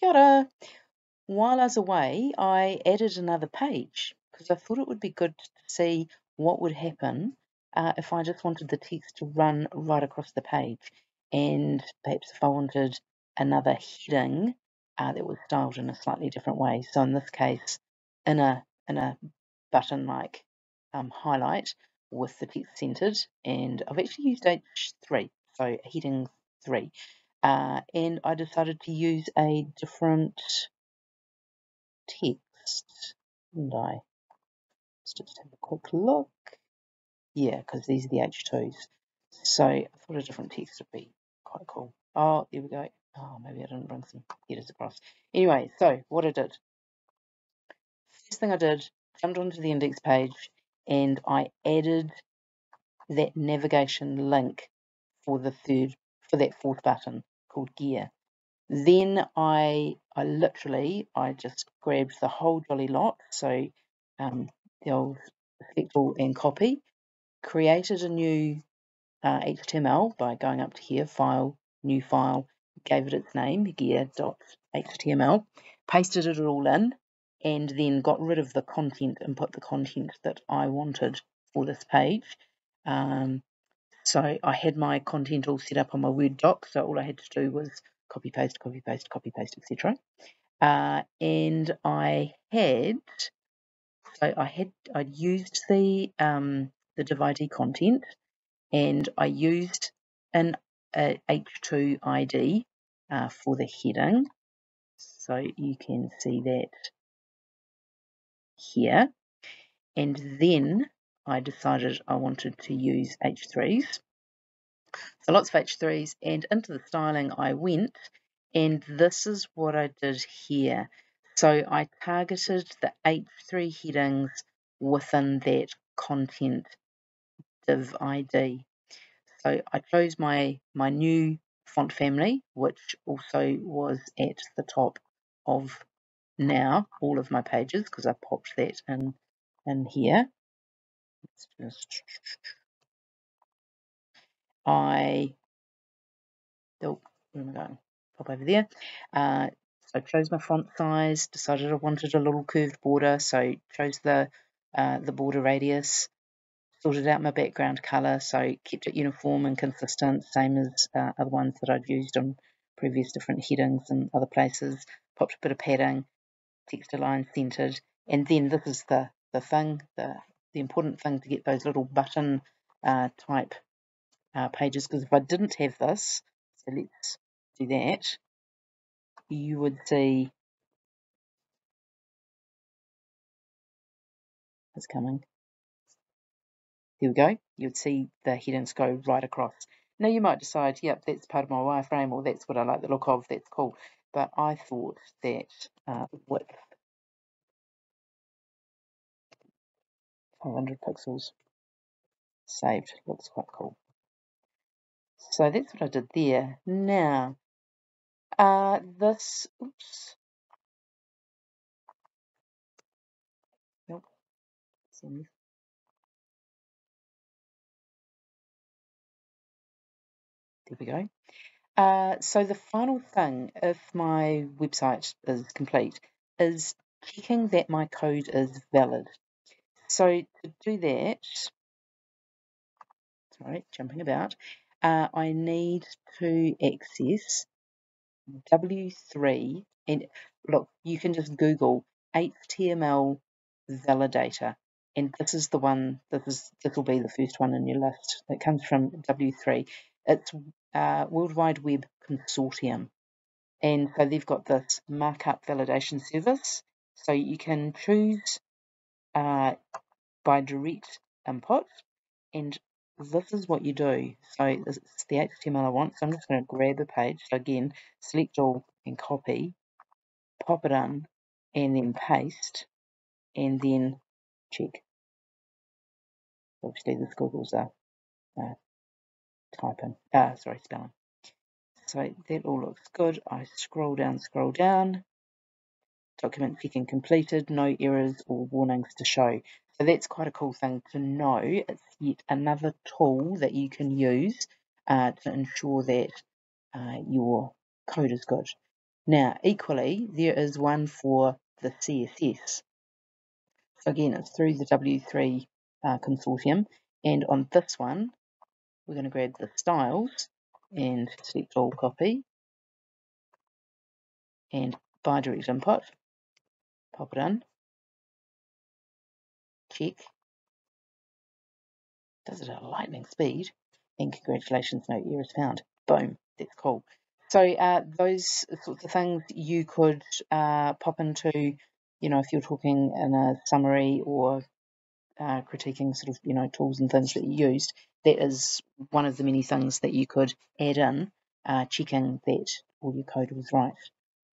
Kia ora. While I was away, I added another page because I thought it would be good to see what would happen uh, if I just wanted the text to run right across the page. And perhaps if I wanted another heading uh, that was styled in a slightly different way. So in this case, in a, in a button like um, highlight with the text centered. And I've actually used H3, so heading 3. Uh, and I decided to use a different text, and I? Let's just have a quick look. Yeah, because these are the H2s. So I thought a different text would be quite cool. Oh, there we go. Oh, maybe I didn't bring some headers across. Anyway, so what I did. First thing I did, jumped onto the index page and I added that navigation link for the third, for that fourth button called gear. Then I, I literally, I just grabbed the whole jolly lot, so um, the old all and copy, created a new uh, HTML by going up to here, File, New File, gave it its name, gear.html, pasted it all in, and then got rid of the content and put the content that I wanted for this page. Um, so I had my content all set up on my Word doc, so all I had to do was copy paste, copy paste, copy paste, etc. Uh, and I had so I had I'd used the um, the div ID content, and I used an a H2 ID uh, for the heading. So you can see that here. And then I decided I wanted to use H3s. So lots of H3s and into the styling I went and this is what I did here. So I targeted the H3 headings within that content div ID. So I chose my, my new font family, which also was at the top of now all of my pages because I popped that in, in here. Let's just I, oh, where am I going? Pop over there. Uh, so I chose my font size, decided I wanted a little curved border, so chose the uh, the border radius, sorted out my background colour, so kept it uniform and consistent, same as uh, other ones that I'd used on previous different headings and other places. Popped a bit of padding, text align centered, and then this is the the thing, the the important thing to get those little button uh, type uh, pages because if I didn't have this, so let's do that, you would see it's coming. Here we go. You'd see the headings go right across. Now you might decide, yep, that's part of my wireframe or that's what I like the look of, that's cool. But I thought that uh, width 500 pixels saved looks quite cool. So that's what I did there. Now, uh, this, oops. Nope. There we go. Uh, so the final thing, if my website is complete, is checking that my code is valid. So to do that, sorry, jumping about, uh, I need to access W3 and look, you can just Google HTML validator and this is the one, this is this will be the first one in your list. It comes from W3. It's uh, World Wide Web Consortium. And so they've got this markup validation service. So you can choose uh, by direct input and this is what you do. So this is the HTML I want. So I'm just going to grab a page. So again, select all and copy, pop it in, and then paste, and then check. Obviously, this Google's a uh, typing, uh, sorry, spelling. So that all looks good. I scroll down, scroll down. Document checking completed, no errors or warnings to show. So that's quite a cool thing to know. It's yet another tool that you can use uh, to ensure that uh, your code is good. Now, equally, there is one for the CSS. So again, it's through the W3 uh, consortium. And on this one, we're going to grab the styles and select all copy and by direct input, pop it in, check, does it at lightning speed, and congratulations, no error is found. Boom, that's cool. So uh, those sorts of things you could uh, pop into, you know, if you're talking in a summary or uh, critiquing sort of, you know, tools and things that you used, that is one of the many things that you could add in, uh, checking that all your code was right.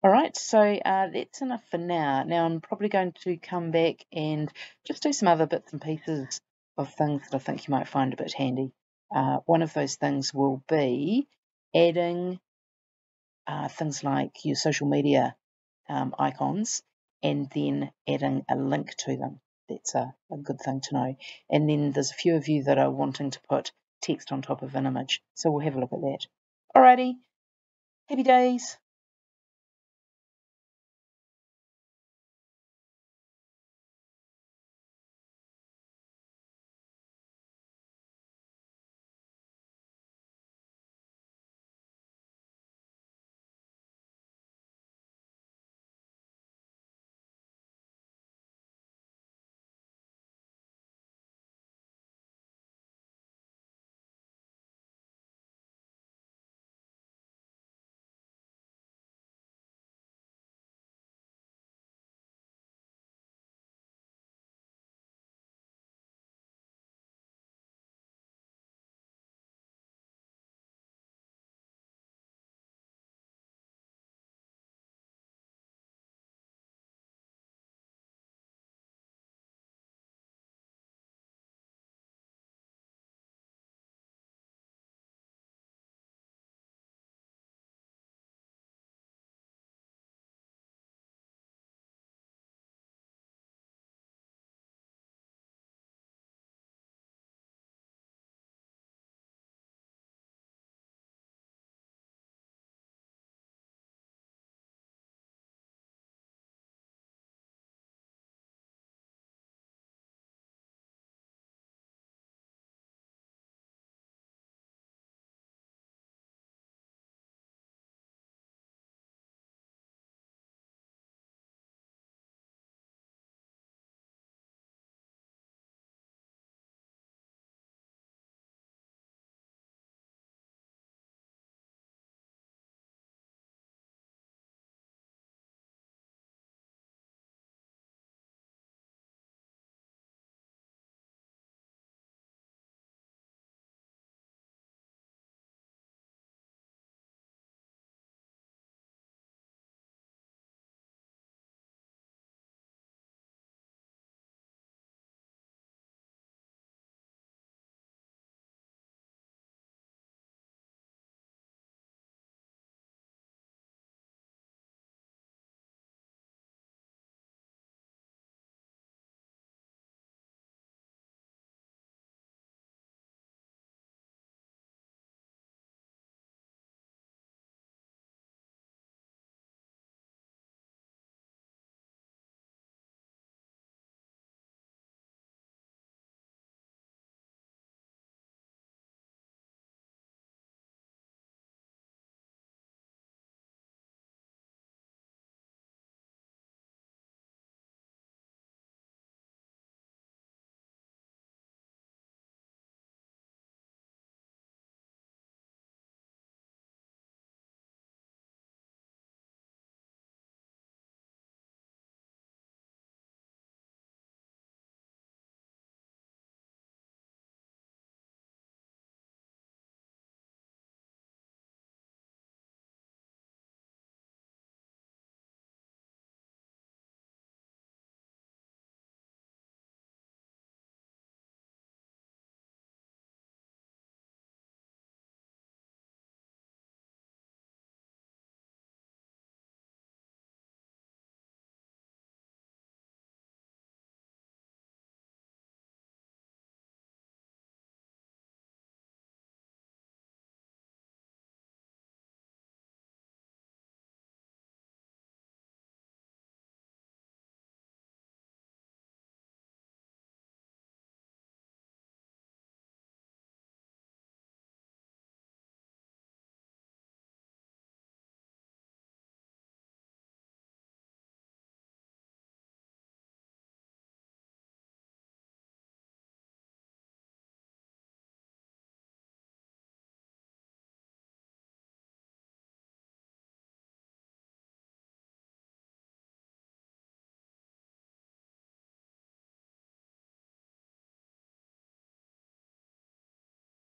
All right, so uh, that's enough for now. Now I'm probably going to come back and just do some other bits and pieces of things that I think you might find a bit handy. Uh, one of those things will be adding uh, things like your social media um, icons and then adding a link to them. That's a, a good thing to know. And then there's a few of you that are wanting to put text on top of an image. So we'll have a look at that. Alrighty, happy days.